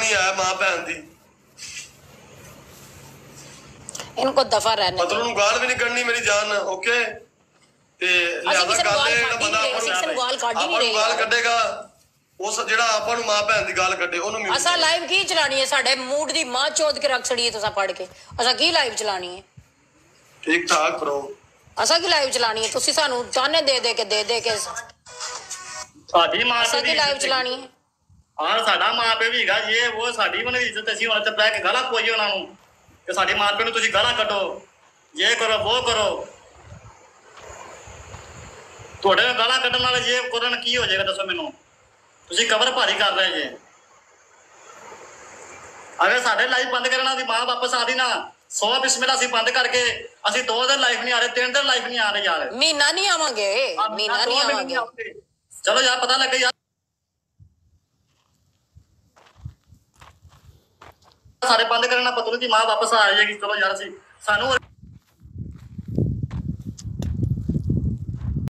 नहीं आया मां भैन दी ਇਨਕੋ ਦਫਾ ਰਹਿਣਾ ਮਤਲਬ ਨੂੰ ਗਾਲ ਵੀ ਨਹੀਂ ਕੱਢਣੀ ਮੇਰੀ ਜਾਨ ਓਕੇ ਤੇ ਲਿਆਦਾ ਗੱਲ ਹੈ ਜਿਹੜਾ ਬੰਦਾ ਆਪਾਂ ਨੂੰ ਗਾਲ ਕੱਢੇਗਾ। ਉਸ ਜਿਹੜਾ ਆਪਾਂ ਨੂੰ ਮਾਂ ਭੈਣ ਦੀ ਗੱਲ ਕੱਢੇ ਉਹਨੂੰ ਮਿਊਟ ਅਸਾਂ ਲਾਈਵ ਕੀ ਚਲਾਣੀ ਹੈ ਸਾਡੇ? ਮੂਡ ਦੀ ਮਾਂ ਚੋਦ ਕੇ ਰੱਖ ਛੜੀਏ ਤੁਸੀਂ ਪੜ ਕੇ। ਅਸਾਂ ਕੀ ਲਾਈਵ ਚਲਾਣੀ ਹੈ? ਠੀਕ ਠਾਕ ਕਰੋ। ਅਸਾਂ ਕੀ ਲਾਈਵ ਚਲਾਣੀ ਹੈ? ਤੁਸੀਂ ਸਾਨੂੰ ਤਾਨੇ ਦੇ ਦੇ ਕੇ ਦੇ ਦੇ ਕੇ। ਸਾਡੀ ਮਾਂ ਦੀ ਲਾਈਵ ਚਲਾਣੀ ਹੈ? ਹਾਂ ਸਾਡਾ ਮਾਂ ਪਿਓ ਵੀ ਹੈਗਾ ਇਹ ਉਹ ਸਾਡੀ ਵੀ ਇੱਜ਼ਤ ਅਸੀਂ ਉਹਨਾਂ ਤੇ ਬਹਿ ਕੇ ਗਾਲਾਂ ਪੋਈਏ ਉਹਨਾਂ ਨੂੰ। ਕਿ ਸਾਡੇ ਮਾਂ ਪਿਓ ਨੂੰ ਤੁਸੀਂ ਗਾਲਾਂ ਕੱਢੋ। ਇਹ ਕਰੋ ਉਹ ਕਰੋ। ਤੁਹਾਡੇ ਨਾਲ ਗਾਲਾਂ ਕੱਢਣ ਨਾਲ ਇਹ ਕਰਨ ਕੀ ਹੋ ਜਾਏਗਾ ਦੱਸੋ ਮੈਨੂੰ। ਤੁਸੀਂ ਕਬਰ ਭਾਰੀ ਕਰ ਰਹੇ ਜੇ। ਅਗਰ ਸਾਡੇ ਲਾਈਵ ਬੰਦ ਕਰਨਾ ਦੀ ਮਾਂ ਵਾਪਸ ਆਦੀ ਨਾ 100 ਬਿਸਮਿਲ੍ਲਾ ਅਸੀਂ ਬੰਦ ਕਰਕੇ ਅਸੀਂ ਦੋ ਦਿਨ ਲਾਈਵ ਨਹੀਂ ਆ ਰਹੇ ਤਿੰਨ ਦਿਨ ਲਾਈਵ ਨਹੀਂ ਆ ਰਹੇ ਯਾਰ। ਮਹੀਨਾ ਨਹੀਂ ਆਵਾਂਗੇ ਮਹੀਨਾ ਨਹੀਂ ਆਵਾਂਗੇ। ਚਲੋ ਯਾਰ ਪਤਾ ਲੱਗੇ ਯਾਰ। ਸਾਰੇ ਬੰਦ ਕਰਨਾ ਪਤਲੂ ਦੀ ਮਾਂ ਵਾਪਸ ਆ ਜਾਏਗੀ ਚਲੋ ਯਾਰ ਅਸੀਂ ਸਾਨੂੰ